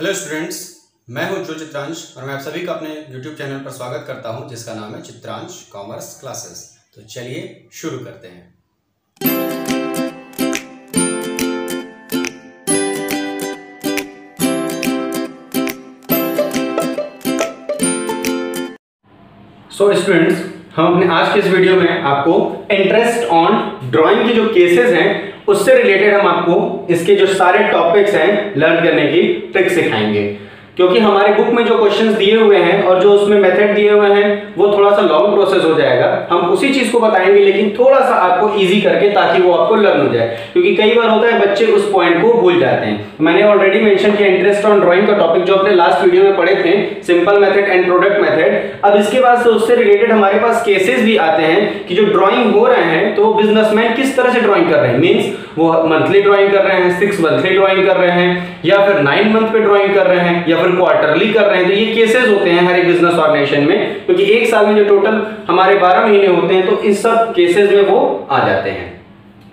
Hello students मैं हूँ जो चित्रांश और मैं आप सभी का अपने यूट्यूब चैनल पर स्वागत करता हूँ जिसका नाम है चित्रांश कॉमर्स क्लासेस तो चलिए शुरू करते हैं। सो so, स्टूडेंट्स हम अपने आज के इस वीडियो में आपको इंटरेस्ट ऑन ड्राइंग के जो केसेस हैं उससे रिलेटेड हम आपको इसके जो सारे टॉपिक्स हैं लर्न करने की ट्रिक सिखाएँगे। क्योंकि हमारे बुक में जो क्वेश्चंस दिए हुए हैं और जो उसमें मेथड दिए हुए हैं, वो थोड़ा सा लॉन्ग प्रोसेस हो जाएगा। हम उसी चीज़ को बताएँगे, लेकिन थोड़ा सा आपको इजी करके ताकि वो आपको लर्न हो जाए। क्योंकि कई बार होता है, बच्चे उस पॉइंट को भूल जाते हैं। मैंने ऑलरेडी मेंशन किया इंटरेस्ट ऑन ड्राइंग का टॉपिक जो अपने लास्ट वीडियो में पढ़े थे simple method and product method अब इसके बाद से उससे रिलेटेड हमारे पास केसेस भी आते हैं कि जो ड्रॉइंग हो रहे हैं तो बिजनेसमैन किस तरह से ड्रॉइंग कर रहे हैं? मीन्स वो मंथली ड्रॉइंग कर रहे हैं सिक्स मंथली ड्रॉइंग कर रहे हैं, या फिर नाइन मंथ पे ड्रॉइंग कर रहे हैं, या फिर क्वार्टरली कर रहे हैं। तो ये केसेस होते हैं हर एक बिज़नेस ऑर्गेनाइजेशन में, क्योंकि एक साल में जो टोटल हमारे 12 महीने होते हैं तो इस सब केसेस में वो आ जाते हैं।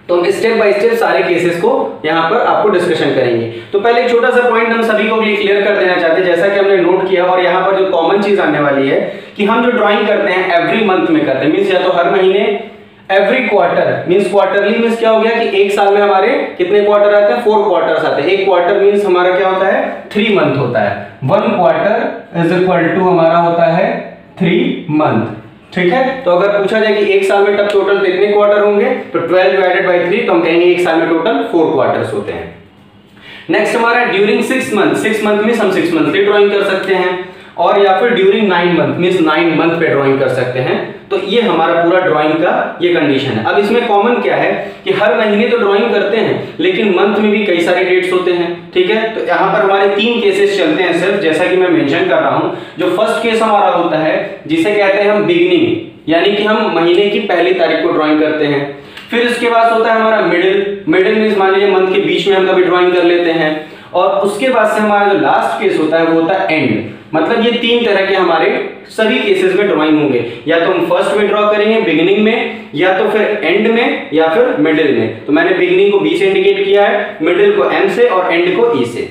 तो हम स्टेप बाय स्टेप सारे केसेस को यहाँ पर आपको डिस्कशन करेंगे। तो पहले एक छोटा सा पॉइंट हम सभी को क्लियर कर देना चाहते हैं, जैसा कि हमने नोट किया, और यहाँ पर जो कॉमन चीज़ आने वाली है कि हम जो ड्राइंग करते हैं एवरी मंथ में करते हैं। मीन्स या तो हर महीने every quarter means quarterly means क्या हो गया कि एक साल में हमारे कितने क्वार्टर आते हैं? फोर क्वार्टर्स आते हैं। एक क्वार्टर मींस हमारा क्या होता है? थ्री मंथ होता है। One quarter is equal to हमारा होता है थ्री मंथ ठीक है? तो अगर पूछा जाए कि एक साल में तब टोटल कितने क्वार्टर होंगे? तो 12 डिवाइडेड बाय 3 तो हम कहेंगे एक साल में टोटल फोर क्वार्टर्स होते हैं। नेक्स्ट हमारा during six month six month में हम सिक्स मंथली ड्राइंग कर सकते हैं। और या फिर during nine month mean nine month पे ड्रॉइंग कर सकते हैं। तो ये हमारा पूरा ड्राइंग का ये कंडीशन है। अब इसमें कॉमन क्या है कि हर महीने तो ड्राइंग करते हैं, लेकिन मंथ में भी कई सारे डेट्स होते हैं, ठीक है? तो यहाँ पर हमारे तीन केसेस चलते हैं सिर्फ़, जैसा कि मैं मेंशन कर रहा हूँ। जो फ़र्स्ट केस हमारा होता है, जिसे कहते हैं हम बिगिनिंग यानी कि हम महीने की पहली तारीख को ड्राइंग करते हैं। फिर उसके बाद होता है हमारा मिडिल मिडिल मीन मान लीजिए मंथ के बीच में हम कभी ड्राइंग कर लेते हैं, और उसके बाद से हमारा जो लास्ट केस होता है, वो होता है एंड मतलब ये तीन तरह के हमारे सभी केसेस में ड्राइंग होंगे। या तो हम फ़र्स्ट में ड्रॉ करेंगे बिगिनिंग में, या तो फिर एंड में, या फिर मिडिल में। तो मैंने बिगिनिंग को बी से इंडिकेट किया है मिडिल को एम से और एंड को ई से।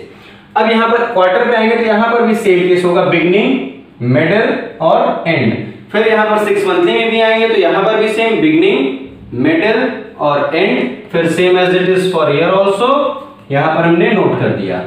अब यहाँ पर क्वार्टर पे आएँगे तो यहाँ पर भी सेम केस होगा बिगिनिंग मिडिल और एंड फिर यहाँ पर सिक्स मंथली में भी आएँगे तो यहाँ पर भी सेम बिगनिंग मिडिल और एंड फिर same as it is for year also यहाँ पर हमने नोट कर दिया।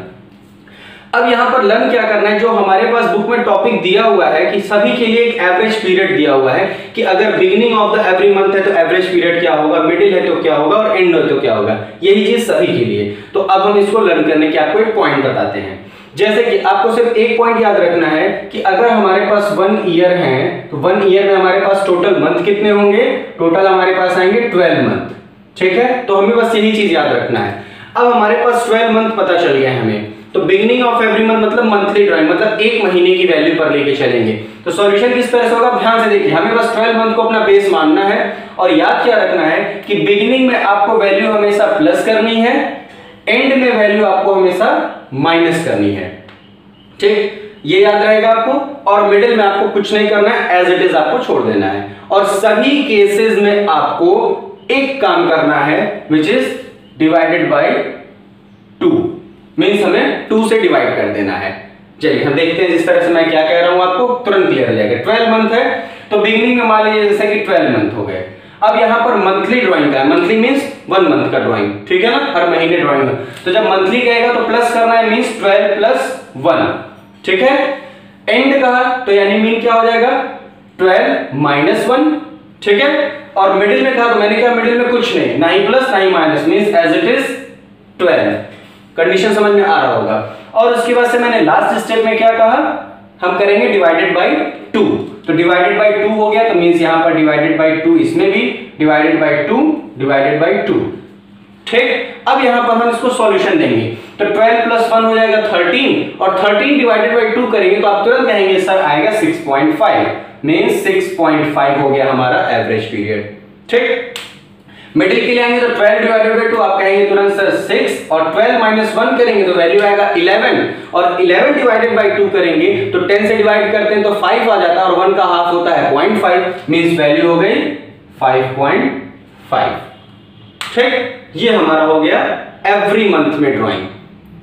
अब यहाँ पर लर्न क्या करना है? जो हमारे पास बुक में टॉपिक दिया हुआ है कि सभी के लिए एक एवरेज पीरियड दिया हुआ है कि अगर beginning of the every month है तो एवरेज पीरियड क्या होगा? मिडिल है तो क्या होगा? और एंड है तो क्या होगा? यही चीज़ सभी के लिए। तो अब हम इसको लर्न करने के आपको एक पॉइंट बताते हैं। जैसे कि आपको सिर्फ़ एक पॉइंट याद रखना है कि अगर हमारे पास वन ईयर है तो वन ईयर में हमारे पास टोटल मंथ कितने होंगे? टोटल हमारे पास आएँगे ट्वेल्व मंथ ठीक है? तो हमें बस यही चीज़ याद रखना है। अब हमारे पास 12 मंथ पता चल गया हमें। तो बिगिनिंग ऑफ़ एवरी मंथ मतलब मंथली ड्राइंग मतलब एक महीने की वैल्यू पर लेके चलेंगे। तो सॉल्यूशन किस तरह से होगा? ध्यान से देखिए, हमें बस 12 मंथ को अपना बेस मानना है और याद क्या रखना है कि बिगिनिंग में आपको वैल्यू हमेशा प्लस करनी है एंड में वैल्यू आपको हमेशा माइनस करनी है। ठीक? ये याद रहेगा आपको और मिडिल में आपको कुछ नहीं करना है एज इट इज़ आपको छोड़ देना है। और सभी केसेस में आपको एक काम करना है which is divided by two means हमें टू से डिवाइड कर देना है। चलिए, हम देखते हैं जिस तरह से मैं क्या कह रहा हूँ आपको, तुरंत क्लियर हो जाएगा। ट्वेल्व मंथ है तो बिगिनिंग में मान लीजिए जैसे कि ट्वेल्व मंथ हो गए। अब यहाँ पर मंथली ड्राइंग का है। मंथली मीन्स वन मंथ का ड्राइंग ठीक है ना? हर महीने ड्राइंग तो जब मंथली कहेगा तो प्लस करना है मीन्स ट्वेल्व प्लस वन ठीक है? एंड कहा तो यानी मीन क्या हो जाएगा? ट्वेल्व माइनस वन ठीक है? और मिडिल में कहा तो मैंने कहा मिडिल में कुछ नहीं। ना ही प्लस ना ही minus means as it is 12 condition समझ में आ रहा होगा। और उसके बाद से मैंने लास्ट स्टेप में क्या कहा? हम करेंगे डिवाइडेड बाय 2 तो डिवाइडेड बाय 2 हो गया तो मींस यहाँ पर डिवाइडेड बाय 2 इसमें भी डिवाइडेड बाय 2 डिवाइडेड बाय 2 ठीक? अब यहाँ पर हम इसको सॉल्यूशन देंगे। तो 12 प्लस वन हो जाएगा 13 और 13 डिवाइडेड बाय 2 करेंगे तो आप तुरंत कहेंगे, सर, आएगा 6.5 मींस 6.5 हो गया हमारा एवरेज पीरियड ठीक? मिडिल के लिए आएँगे तो 12 डिवाइडेड बाई टू आप कहेंगे तुरंत सर 6 और 12 माइनस वन करेंगे तो वैल्यू आएगा 11 और 11 डिवाइडेड बाई टू करेंगे तो टेन से डिवाइड करते हैं तो फाइव आ जाता है और वन का हाफ़ होता है 0.5 मींस वैल्यू हो गई 5.5 ठीक? ये हमारा हो गया एवरी मंथ में ड्राइंग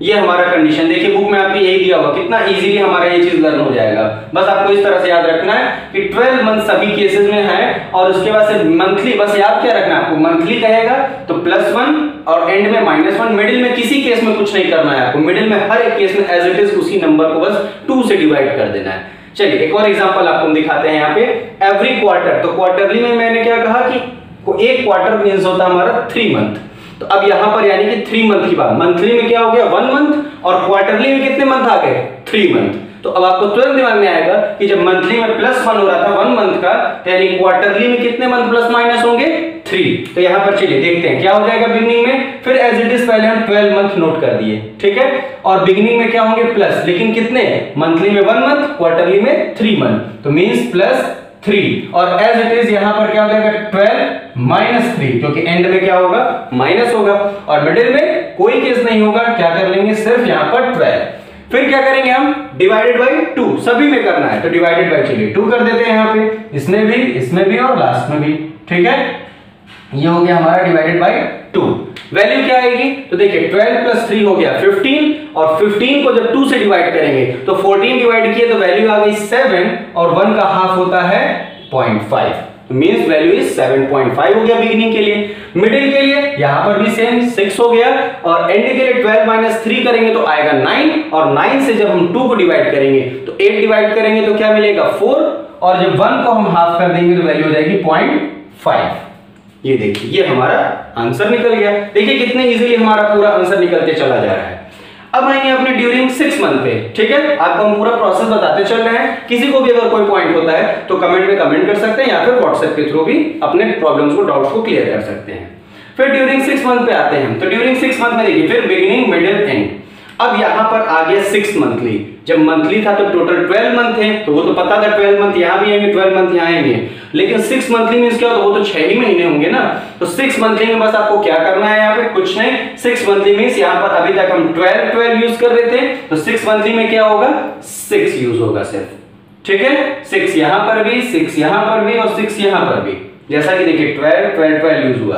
ये हमारा कंडीशन देखिए बुक में आपकी यही दिया हुआ, कितना इजीली हमारा ये चीज़ लर्न हो जाएगा। बस आपको इस तरह से याद रखना है कि 12 मंथ सभी केसेस में है, और उसके बाद से मंथली बस याद क्या रखना है आपको? मंथली कहेगा तो प्लस वन और एंड में माइनस वन मिडिल में किसी केस में कुछ नहीं करना है आपको। मिडिल में हर एक केस में एज इट इज़ उसी नंबर को बस टू से डिवाइड कर देना है। चलिए, एक और एग्ज़ाम्पल आपको हम दिखाते हैं यहाँ पे। एवरी क्वार्टर तो क्वार्टरली में मैंने क्या कहा कि एक क्वार्टर मीन्स होता हमारा थ्री मंथ तो अब यहाँ पर यानी कि थ्री मंथ की बात। मंथली में क्या हो गया? वन मंथ और क्वार्टरली में कितने मंथ आ गए? थ्री मंथ तो अब आपको तुरंत दिमाग में आएगा कि जब मंथली में प्लस वन हो रहा था वन मंथ का, यानी क्वार्टरली में कितने मंथ प्लस माइनस होंगे? थ्री तो यहाँ पर चलिए, देखते हैं क्या हो जाएगा बिगनिंग में। फिर एज इट इज़ पहले हम ट्वेल्व मंथ नोट कर दिए, ठीक है? और बिगनिंग में क्या होंगे? प्लस लेकिन कितने? मंथली में वन मंथ क्वार्टरली में थ्री मंथ तो मीन्स प्लस थ्री और एज इट इज़ यहाँ पर क्या हो? जाएगा ट्वेल्व माइनस थ्री क्योंकि एंड में क्या होगा? माइनस होगा। और मिडिल में कोई केस नहीं होगा। क्या कर लेंगे? सिर्फ़ यहाँ पर ट्वेल्व फिर क्या करेंगे हम? डिवाइडेड बाई टू सभी में करना है। तो डिवाइडेड बाई चलिए टू कर देते हैं यहाँ पे। इसमें भी इसमें भी और लास्ट में भी। ठीक है? ये हो गया हमारा डिवाइडेड बाई टू वैल्यू क्या आएगी? तो देखिए 12 प्लस थ्री हो गया 15 और 15 को जब 2 से डिवाइड करेंगे तो 14 डिवाइड किए तो वैल्यू आ गई 7 और 1 का हाफ़ होता है 0.5 तो मींस वैल्यू इज़ 7.5 हो गया बिगिनिंग के लिए. मिडिल के लिए, यहाँ पर भी सेम 6 हो गया और एंड के लिए 12 माइनस थ्री करेंगे तो आएगा 9 और 9 से जब हम 2 को डिवाइड करेंगे तो 8 डिवाइड करेंगे तो क्या मिलेगा? 4 और जब 1 को हम हाफ़ कर देंगे तो वैल्यू हो जाएगी 0.5 ये देखिए, ये हमारा आंसर निकल गया। देखिए कितने इजीली हमारा पूरा आंसर निकलते चला जा रहा है। अब आएँगे अपने ड्यूरिंग सिक्स मंथ पे, ठीक है? आपको हम पूरा प्रोसेस बताते चल रहे हैं। किसी को भी अगर कोई पॉइंट होता है तो कमेंट में कमेंट कर सकते हैं या फिर व्हाट्सएप के थ्रू भी अपने प्रॉब्लम्स को डाउट्स को क्लियर कर सकते हैं। फिर ड्यूरिंग सिक्स मंथ पे आते हैं तो ड्यूरिंग सिक्स मंथ में देखिए, फिर बिगिनिंग मिडिल एंड अब यहाँ पर आ गया सिक्स मंथली जब मंथली था तो टोटल ट्वेल्व मंथ है तो वो तो पता था ट्वेल्व मंथ यहाँ भी आएँगे ट्वेल्व मंथ यहाँ आएँगे. लेकिन सिक्स मंथली मीन क्या होता वो तो छह ही महीने होंगे ना. तो सिक्स मंथली में बस आपको क्या करना है यहाँ पे? कुछ नहीं. सिक्स मंथली मीन यहाँ पर अभी तक हम ट्वेल्व ट्वेल्व यूज़ कर रहे थे. तो सिक्स मंथली में क्या होगा? सिक्स यूज़ होगा सिर्फ़. ठीक है? सिक्स यहाँ पर भी सिक्स यहाँ पर भी और सिक्स यहाँ पर भी. जैसा कि देखिए ट्वेल्व ट्वेल्व ट्वेल्व यूज़ हुआ.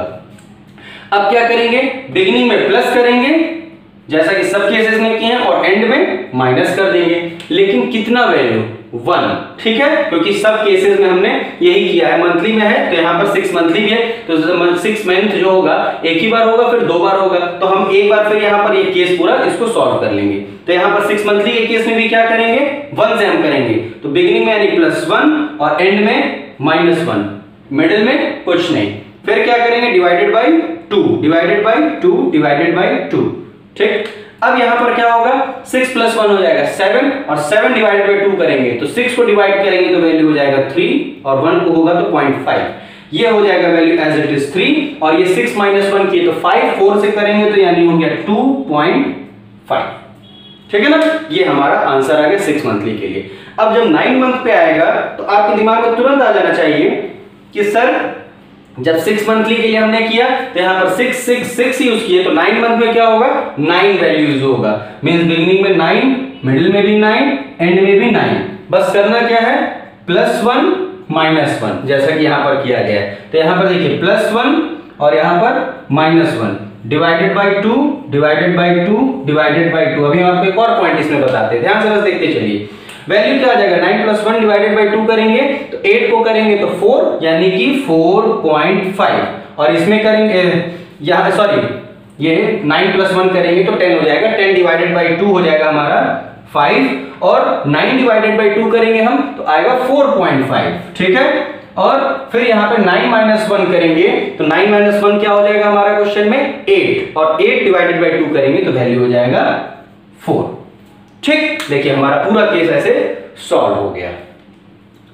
अब क्या करेंगे? बिगिनिंग में प्लस करेंगे. जैसा कि सब केसेस में किए हैं और एंड में माइनस कर देंगे। लेकिन कितना वैल्यू वन ठीक है? क्योंकि सब केसेस में हमने यही किया है। मंथली में है तो यहाँ पर सिक्स मंथली भी है। तो सिक्स मंथ जो होगा, एक ही बार होगा, फिर दो बार होगा। तो हम एक बार फिर यहाँ पर ये केस पूरा इसको सॉल्व कर लेंगे। तो यहाँ पर सिक्स मंथली के केस में भी क्या करेंगे? वन से हम करेंगे। तो बिगिनिंग में यानी प्लस वन और एंड में माइनस वन मिडिल में कुछ नहीं। फिर क्या करेंगे? Divided by two divided by two divided by two ठीक? अब यहाँ पर क्या होगा? सिक्स प्लस वन हो जाएगा सेवन और सेवन डिवाइडेड बाई टू करेंगे। तो सिक्स को डिवाइड करेंगे तो वैल्यू हो जाएगा थ्री और वन को होगा तो पॉइंट फाइव ये हो जाएगा value as it is three और ये सिक्स माइनस वन किए तो फाइव फोर से करेंगे तो यानी हो गया टू पॉइंट फाइव ठीक है ना? ये हमारा आंसर आ गया सिक्स मंथली के लिए। अब जब नाइन मंथ पे आएगा तो आपके दिमाग में तुरंत आ जाना चाहिए कि सर जब सिक्स मंथली के लिए हमने किया तो यहाँ पर सिक्स सिक्स सिक्स यूज़ किए तो नाइन मंथ में क्या होगा? नाइन वैल्यू यूज़ होगा। मीन बिगनिंग में नाइन मिडिल में भी नाइन एंड में भी नाइन बस करना क्या है? प्लस वन माइनस वन जैसा कि यहाँ पर किया गया है। तो यहाँ पर देखिए प्लस वन और यहाँ पर minus one divided by two divided by two divided by two अभी हम आपको एक और पॉइंट इसमें बताते हैं। ध्यान से बस देखते चलिए। वैल्यू क्या आ जाएगा? Nine plus one divided by two करेंगे तो एट को करेंगे तो फोर यानी कि फोर पॉइंट फाइव और इसमें करेंगे सॉरी ये नाइन प्लस वन करेंगे तो टेन हो जाएगा। टेन डिवाइडेड बाई टू हो जाएगा हमारा फाइव और नाइन डिवाइडेड बाई टू करेंगे हम तो आएगा फोर पॉइंट फाइव ठीक है? और फिर यहाँ पे नाइन माइनस वन करेंगे तो नाइन माइनस वन क्या हो जाएगा हमारा क्वेश्चन में? एट और एट डिवाइडेड बाई टू करेंगे तो वैल्यू हो जाएगा फोर ठीक? देखिए, हमारा पूरा केस ऐसे सॉल्व हो गया।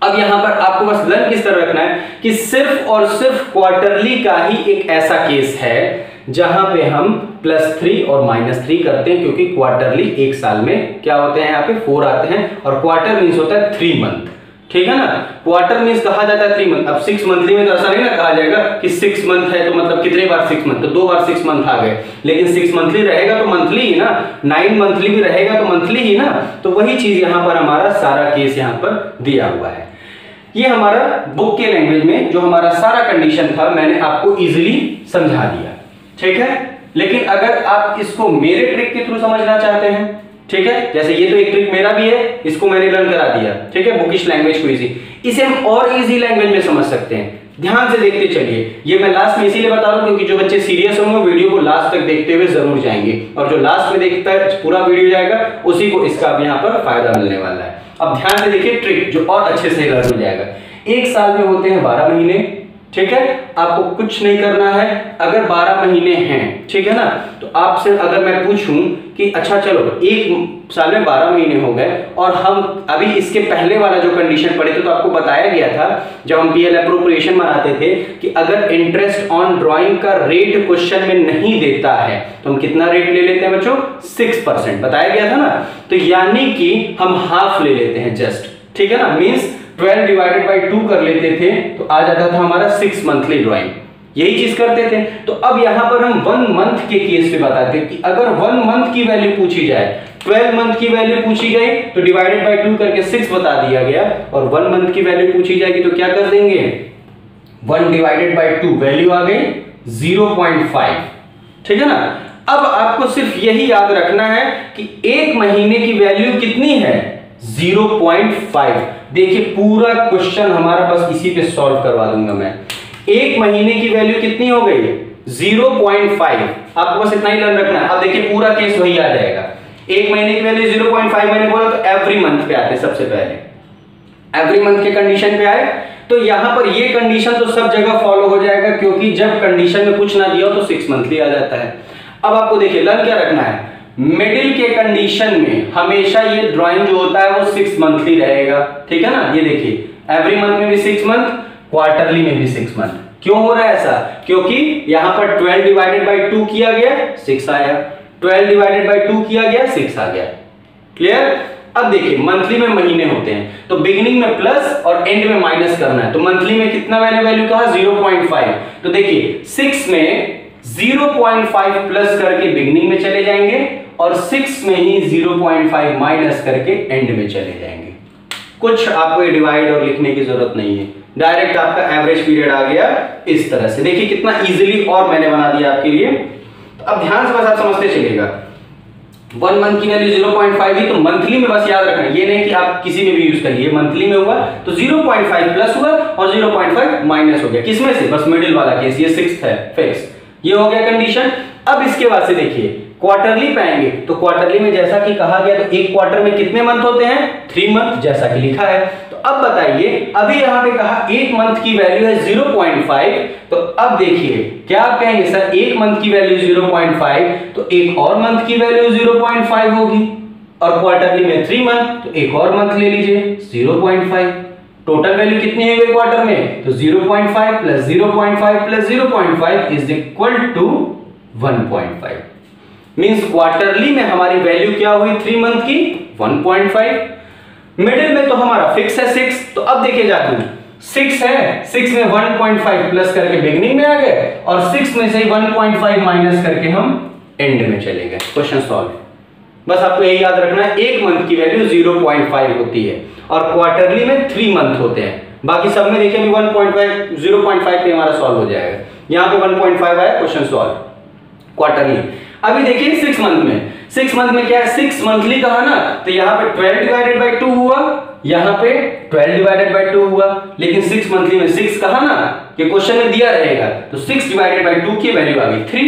अब यहाँ पर आपको बस लर्न किस तरह रखना है कि सिर्फ़ और सिर्फ़ क्वार्टरली का ही एक ऐसा केस है जहाँ पे हम प्लस थ्री और माइनस थ्री करते हैं, क्योंकि क्वार्टरली एक साल में क्या होते हैं यहाँ पे? फोर आते हैं, और क्वार्टर मीन्स होता है थ्री मंथ ठीक है ना? क्वार्टर मीन्स कहा जाता है थ्री मंथ अब सिक्स मंथली में तो ऐसा नहीं ना कहा जाएगा कि सिक्स मंथ है तो मतलब कितने बार सिक्स मंथ तो दो बार सिक्स मंथ आ गए। लेकिन सिक्स मंथली रहेगा तो मंथली ही ना? नाइन मंथली भी रहेगा तो मंथली ही ना? तो वही चीज़ यहाँ पर हमारा सारा केस यहाँ पर दिया हुआ है। ये हमारा बुक के लैंग्वेज में जो हमारा सारा कंडीशन था, मैंने आपको इजिली समझा दिया। ठीक है? लेकिन अगर आप इसको मेरे ट्रिक के थ्रू समझना चाहते हैं ठीक है? जैसे ये तो एक ट्रिक मेरा भी है, इसको मैंने लर्न करा दिया। ठीक है? बुकिश लैंग्वेज को इजी इसे हम और इजी लैंग्वेज में समझ सकते हैं। ध्यान से देखते चलिए। ये मैं लास्ट में इसीलिए बता रहा हूँ क्योंकि जो बच्चे सीरियस होंगे वीडियो को लास्ट तक देखते हुए ज़रूर जाएँगे। और जो लास्ट में देखता है, पूरा वीडियो जाएगा, उसी को इसका अब यहाँ पर फ़ायदा मिलने वाला है। अब ध्यान से देखिए ट्रिक जो और अच्छे से लर्न हो जाएगा। एक साल में होते हैं बारह महीने। ठीक है? आपको कुछ नहीं करना है, अगर 12 महीने हैं, ठीक है ना? तो आपसे अगर मैं पूछूँ कि अच्छा चलो, एक साल में 12 महीने हो गए और हम अभी इसके पहले वाला जो कंडीशन पड़े थे तो आपको बताया गया था, जब हम पीएल अप्रोप्रिएशन बनाते थे कि अगर इंटरेस्ट ऑन ड्राइंग का रेट क्वेश्चन में नहीं देता है तो हम कितना रेट ले लेते हैं बच्चों? सिक्स बताया गया था ना? तो यानी कि हम हाफ़ ले लेते हैं जस्ट ठीक है ना? मीन्स 12 डिवाइडेड बाई टू कर लेते थे तो आ जाता था हमारा सिक्स मंथली ड्राइंग यही चीज़ करते थे। तो अब यहाँ पर हम वन मंथ के केस पे बताते कि अगर वन मंथ की वैल्यू पूछी जाए 12 मंथ की वैल्यू पूछी गई तो डिवाइडेड बाई टू करके सिक्स बता दिया गया, और वन मंथ की वैल्यू पूछी जाएगी तो क्या कर देंगे? One divided by two value आ गई 0.5 ठीक है ना? अब आपको सिर्फ़ यही याद रखना है कि एक महीने की वैल्यू कितनी है? 0.5 देखिए, पूरा क्वेश्चन हमारा बस इसी पे सॉल्व करवा दूँगा मैं। एक महीने की वैल्यू कितनी हो गई? 0.5 आपको बस इतना ही लर्न रखना अब देखिए, पूरा केस वही आ जाएगा। एक महीने की वैल्यू 0.5 मैंने बोला तो एवरी मंथ पे आते सबसे पहले। एवरी मंथ के कंडीशन पे आए। तो यहाँ पर ये कंडीशन तो सब जगह फॉलो हो जाएगा, क्योंकि जब कंडीशन में कुछ ना दिया हो तो सिक्स मंथली आ जाता है। अब आपको देखिए लर्न क्या रखना है? मिडिल के कंडीशन में हमेशा ये ड्राइंग जो होता है वो सिक्स मंथली रहेगा। ठीक है ना? ये देखिए एवरी मंथ में भी सिक्स मंथ क्वार्टरली में भी सिक्स मंथ क्यों हो रहा है ऐसा? क्योंकि यहाँ पर 12 डिवाइडेड बाई टू किया गया सिक्स आया। 12 डिवाइडेड बाई टू किया गया सिक्स आ गया। क्लियर अब देखिए मंथली में महीने होते हैं। तो बिगिनिंग में प्लस और एंड में माइनस करना है। तो मंथली में कितना वैल्यू वैल्यू कहा? 0.5 तो देखिए सिक्स में 0.5 प्लस करके बिगिनिंग में चले जाएँगे। और सिक्स में ही 0.5 माइनस करके एंड में चले जाएँगे। कुछ आपको डिवाइड और लिखने की ज़रूरत नहीं है। डायरेक्ट आपका एवरेज पीरियड आ गया इस तरह से। देखिए कितना इजीली और मैंने बना दिया आपके लिए। तो अब ध्यान से बस आप समझते चलिएगा। वन मंथ की वैल्यू 0.5 ही तो मंथली में बस याद रखना। ये नहीं कि आप किसी में भी यूज़ करिए। मंथली में हुआ तो 0.5 प्लस हुआ और 0.5 माइनस हो गया। किसमें से? बस मिडिल वाला केस ये सिक्स है फिक्स ये हो गया कंडीशन अब इसके बाद से देखिए। क्वार्टरली पाएँगे। तो क्वार्टरली में जैसा कि कहा गया तो एक क्वार्टर में कितने मंथ होते हैं? थ्री मंथ जैसा कि लिखा है। तो अब बताइए, अभी यहाँ पे कहा एक मंथ की वैल्यू है 0.5 तो अब देखिए, क्या आप कहेंगे, सर, एक मंथ की वैल्यू 0.5 तो एक और मंथ की वैल्यू 0.5 होगी। और क्वार्टरली में थ्री मंथ तो एक और मंथ ले लीजिए 0.5 टोटल वैल्यू कितनी है क्वार्टर में? तो 0.5 plus 0.5 plus 0.5 is equal to 1.5 means quarterly में हमारी वैल्यू क्या हुई? थ्री मंथ की 1.5 मिडिल में तो हमारा फिक्स है सिक्स तो अब देखिए जादू। सिक्स है। सिक्स में 1.5 प्लस करके बिगनिंग में आ गए और सिक्स में से 1.5 माइनस करके हम एंड में चले गए। क्वेश्चन सॉल्व बस आपको यही याद रखना है, एक मंथ की वैल्यू 0.5 होती है और क्वार्टरली में थ्री मंथ होते हैं। बाकी सब में देखिए 1.5 0.5 पे हमारा सॉल्व हो जाएगा। यहाँ पे 1.5 आया क्वेश्चन सॉल्व क्वार्टरली अभी देखिए सिक्स मंथ में। सिक्स मंथ में क्या है? सिक्स मंथली कहा ना? तो यहाँ पे ट्वेल्व डिवाइडेड बाई टू हुआ, यहाँ पे ट्वेल्व डिवाइडेड बाई टू हुआ। लेकिन सिक्स मंथली में सिक्स कहा ना कि क्वेश्चन में दिया रहेगा। तो सिक्स डिवाइडेड बाई टू की वैल्यू आ गई थ्री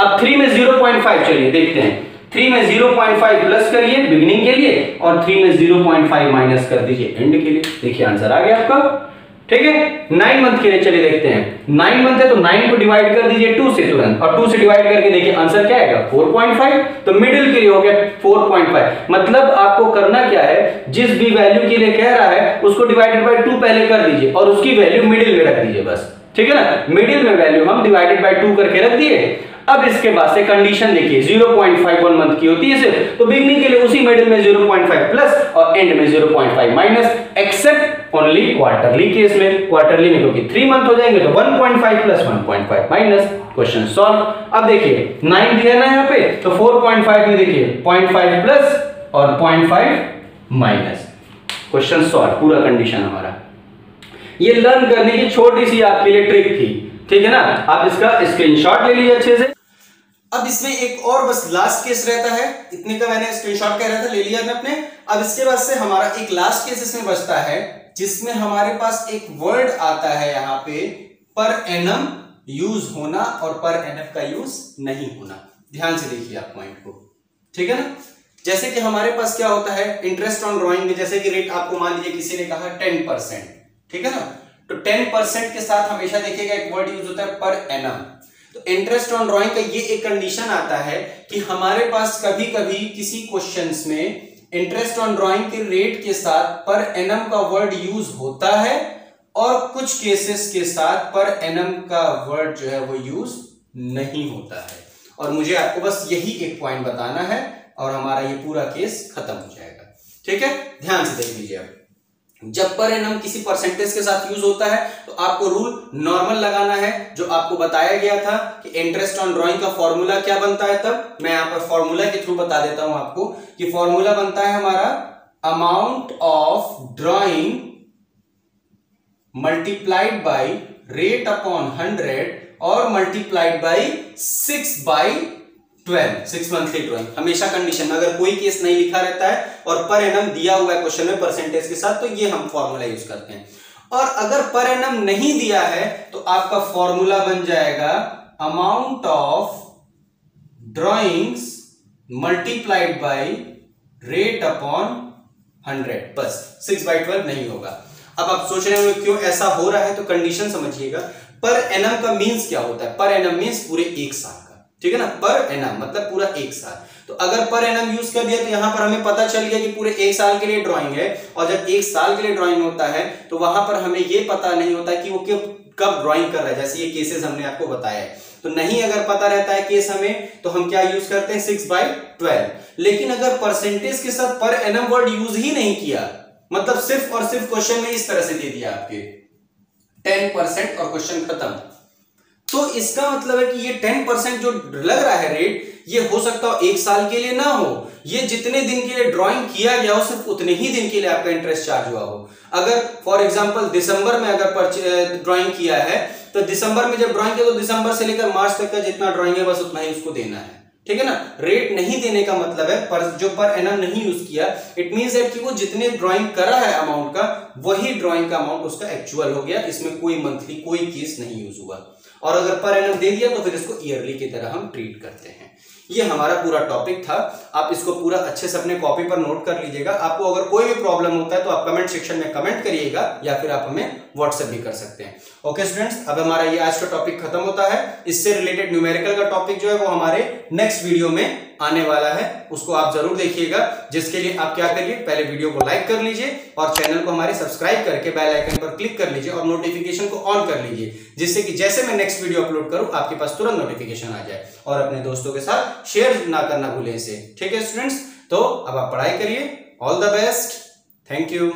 अब थ्री में ज़ीरो पॉइंट फाइव चलिए, देखते हैं। थ्री में ज़ीरो पॉइंट फाइव प्लस करिए बिगिनिंग के लिए और थ्री में ज़ीरो पॉइंट फाइव माइनस कर दीजिए एंड के लिए। देखिए आंसर आ गया आपका। ठीक है? नाइन मंथ के लिए चलिए देखते हैं। नाइन मंथ है तो नाइन को डिवाइड कर दीजिए टू से तुरंत। और टू से डिवाइड करके देखिए आंसर क्या आएगा? 4.5 तो मिडिल के लिए हो गया 4.5 मतलब आपको करना क्या है? जिस भी वैल्यू के लिए कह रहा है, उसको डिवाइडेड बाई टू पहले कर दीजिए और उसकी वैल्यू मिडिल में रख दीजिए बस। ठीक है ना? मिडिल में वैल्यू हम डिवाइडेड बाई टू करके रख दिए। अब इसके बाद से कंडीशन देखिए 0.51 मंथ की होती है सिर्फ़। तो बिगनिंग के लिए उसी मिडिल में 0.5 प्लस और एंड में 0.5 minus except only quarterly case में। क्वार्टरली में क्योंकि थ्री मंथ हो जाएँगे तो 1.5 प्लस 1.5 माइनस क्वेश्चन सॉल्व अब देखिए 9 दिया ना यहाँ पे तो 4.5 में देखिए 0.5 प्लस और 0.5 माइनस क्वेश्चन सॉल्व पूरा कंडीशन हमारा। ये लर्न करने की छोटी सी आपके लिए ट्रिक थी। ठीक है ना? आप इसका स्क्रीनशॉट ले लीजिए अच्छे से। अब इसमें एक और बस लास्ट केस रहता है। इतने का मैंने स्क्रीनशॉट कह रहा था, ले लिया मैं अपने। अब इसके बाद से हमारा एक लास्ट केस इसमें बचता है, जिसमें हमारे पास एक वर्ड आता है यहाँ पे पर एनम यूज़ होना और पर एनएफ का यूज़ नहीं होना। ध्यान से देखिए आप पॉइंट को। ठीक है ना? जैसे कि हमारे पास क्या होता है इंटरेस्ट ऑन ड्रॉइंग में जैसे कि रेट आपको मान लीजिए किसी ने कहा टेन ठीक है ना? तो टेन परसेंट के साथ हमेशा देखिएगा एक वर्ड यूज़ होता है पर एनम तो इंटरेस्ट ऑन ड्रॉइंग का ये एक कंडीशन आता है कि हमारे पास कभी कभी किसी क्वेश्चंस में इंटरेस्ट ऑन ड्रॉइंग के रेट के साथ पर एनम का वर्ड यूज़ होता है और कुछ केसेस के साथ पर एनम का वर्ड जो है वो यूज़ नहीं होता है। और मुझे आपको बस यही एक पॉइंट बताना है और हमारा ये पूरा केस खत्म हो जाएगा। ठीक है? ध्यान से देख लीजिए आप। जब पर एनम किसी परसेंटेज के साथ यूज़ होता है तो आपको रूल नॉर्मल लगाना है, जो आपको बताया गया था कि इंटरेस्ट ऑन ड्राइंग का फॉर्मूला क्या बनता है तब। मैं यहाँ पर फॉर्मूला के थ्रू बता देता हूँ आपको कि फॉर्मूला बनता है हमारा amount of drawing multiplied by rate upon hundred और मल्टीप्लाइड बाई सिक्स बाई हमेशा कंडीशन में अगर कोई केस नहीं लिखा रहता है और पर एनम दिया हुआ है क्वेश्चन में परसेंटेज के साथ तो ये हम फॉर्मूला यूज़ करते हैं। और अगर पर एनम नहीं दिया है तो आपका फॉर्मूला बन जाएगा amount of drawings multiplied by rate upon hundred बस सिक्स बाई ट्वेल्व नहीं होगा। अब आप सोच रहे हो क्यों ऐसा हो रहा है? तो कंडीशन समझिएगा। पर एनम का मीन्स क्या होता है? पर एनम मीन्स पूरे एक साल। ठीक है ना? पर एनम मतलब पूरा एक साल। तो अगर पर एनम यूज़ कर दिया तो यहाँ पर हमें पता चल गया कि पूरे एक साल के लिए ड्राइंग है, और जब एक साल के लिए ड्राइंग होता है तो वहाँ पर हमें यह पता नहीं होता कि वो कब ड्राइंग कर रहा है, जैसे ये केसेस हमने आपको बताया है। तो नहीं अगर पता रहता है केस हमें तो हम क्या यूज़ करते हैं? सिक्स बाई ट्वेल्व लेकिन अगर परसेंटेज के साथ पर एनम वर्ड यूज़ ही नहीं किया मतलब सिर्फ़ और सिर्फ़ क्वेश्चन में इस तरह से दे दिया आपके। टेन परसेंट और क्वेश्चन खत्म। तो इसका मतलब है कि ये टेन परसेंट जो लग रहा है रेट ये हो सकता हो एक साल के लिए ना हो। ये जितने दिन के लिए ड्राइंग किया गया हो, सिर्फ़ उतने ही दिन के लिए आपका इंटरेस्ट चार्ज हुआ हो। अगर फॉर एग्जांपल दिसंबर में अगर ड्राइंग किया है तो दिसंबर में जब ड्राइंग किया तो दिसंबर से लेकर मार्च तक का जितना ड्राइंग है, बस उतना ही उसको देना है। ठीक है ना? रेट नहीं देने का मतलब है, पर जो पर एनम नहीं यूज़ किया इट मीन दैट कि वो जितने ड्राइंग करा है अमाउंट का, वही ड्राइंग का अमाउंट उसका एक्चुअल हो गया, इसमें कोई मंथली कोई केस नहीं यूज़ हुआ। और अगर पर एनम दे दिया तो फिर इसको ईयरली की तरह हम ट्रीट करते हैं। ये हमारा पूरा टॉपिक था। आप इसको पूरा अच्छे से अपने कॉपी पर नोट कर लीजिएगा। आपको अगर कोई भी प्रॉब्लम होता है तो आप कमेंट सेक्शन में कमेंट करिएगा या फिर आप हमें व्हाट्सएप भी कर सकते हैं। ओके स्टूडेंट्स अब हमारा ये आज का टॉपिक खत्म होता है। इससे रिलेटेड न्यूमेरिकल का टॉपिक जो है वो हमारे नेक्स्ट वीडियो में आने वाला है, उसको आप ज़रूर देखिएगा। जिसके लिए आप क्या करिए, पहले वीडियो को लाइक कर लीजिए और चैनल को हमारे सब्सक्राइब करके बेल आइकन पर क्लिक कर लीजिए और नोटिफिकेशन को ऑन कर लीजिए, जिससे कि जैसे मैं नेक्स्ट वीडियो अपलोड करूँ, आपके पास तुरंत नोटिफिकेशन आ जाए। और अपने दोस्तों के साथ शेयर ना करना भूलें इसे। ठीक है स्टूडेंट्स तो अब आप पढ़ाई करिए। All the best thank you